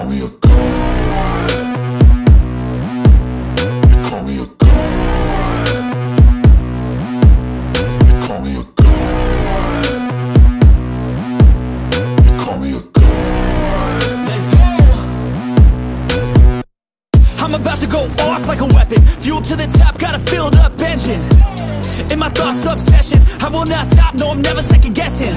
call me a god. You call me a god. You call me a god. You call me a god. Let's go. I'm about to go off like a weapon. Fuel to the top, got a filled up engine. In my thoughts, obsession. I will not stop, no, I'm never second guessing.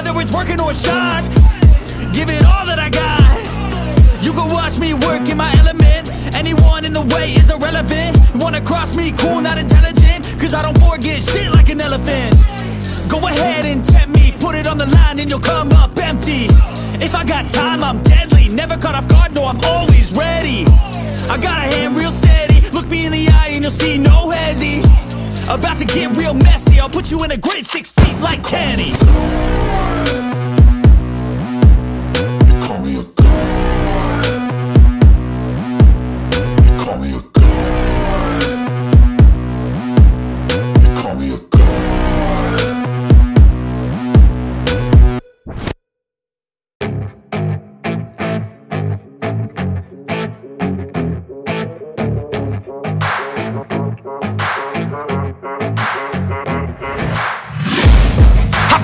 Whether it's working or shots, give it all that I got. You can watch me work in my element. Anyone in the way is irrelevant. You wanna cross me, cool, not intelligent. Cause I don't forget shit like an elephant. Go ahead and tempt me, put it on the line and you'll come up empty. If I got time, I'm deadly. Never caught off guard, no, I'm always ready. I got a hand real steady. Look me in the eye and you'll see no hezzy. About to get real messy. I'll put you in a grave six feet like Kenny. You call me a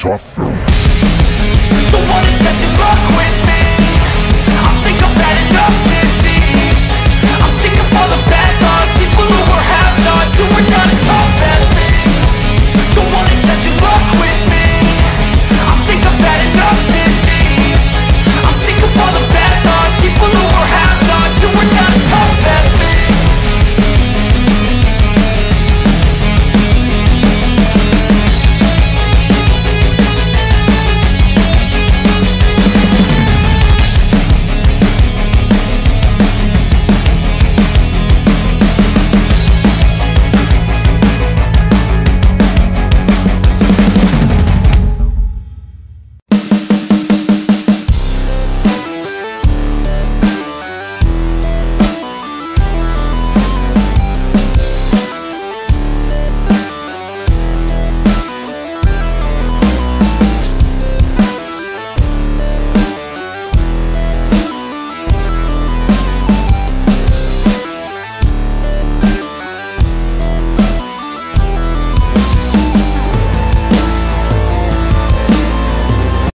tough